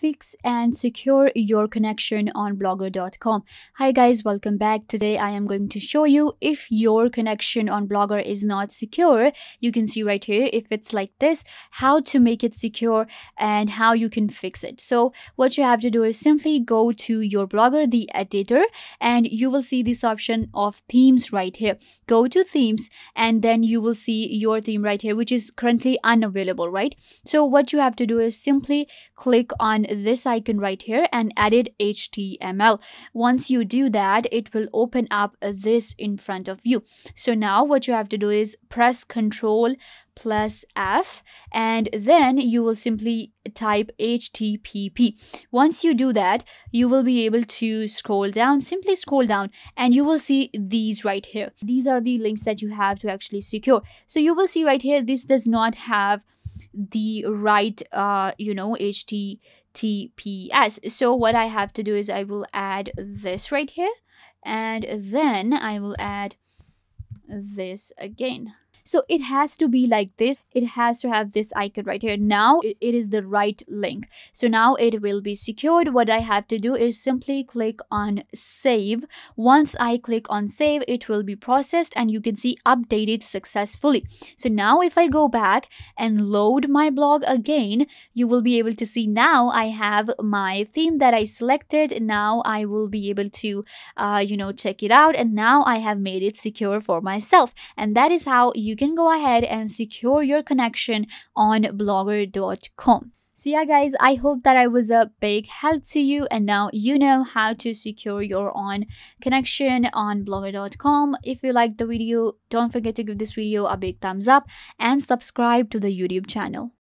fix and secure your connection on blogger.com hi guys welcome back. Today i am going to show you if your connection on blogger is not secure. You can see right here if it's like this how to make it secure and how you can fix it. So what you have to do is simply go to your blogger the editor and you will see this option of themes right here. Go to themes and then you will see your theme right here which is currently unavailable right? So what you have to do is simply click on this icon right here and edit HTML. Once you do that, it will open up this in front of you. So now what you have to do is press Control plus F and then you will simply type HTTP. Once you do that, you will be able to scroll down, simply scroll down and you will see these right here. These are the links that you have to actually secure. So you will see right here, this does not have the right uh you know https so what i have to do is i will add this right here and then i will add this again so it has to be like this. It has to have this icon right here. Now it, is the right link. So now it will be secured. What i have to do is simply click on save. Once i click on save it will be processed and you can see updated successfully. So now if i go back and load my blog again you will be able to see now i have my theme that i selected. Now i will be able to uh, you know check it out. And now i have made it secure for myself. And that is how you can go ahead and secure your connection on blogger.com. So yeah guys, I hope that I was a big help to you and now you know how to secure your own connection on blogger.com. If you liked the video, don't forget to give this video a big thumbs up and subscribe to the YouTube channel.